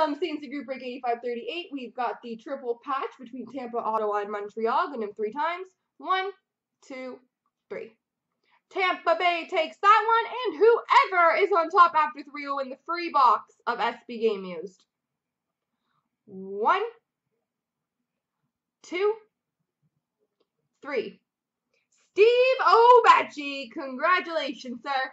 Um, From the Group Break 8538, we've got the triple patch between Tampa, Ottawa, and Montreal. Going them three times. One, two, three. Tampa Bay takes that one, and whoever is on top after three will win the free box of SP Game Used. One, two, three. Steve Obacci, congratulations, sir.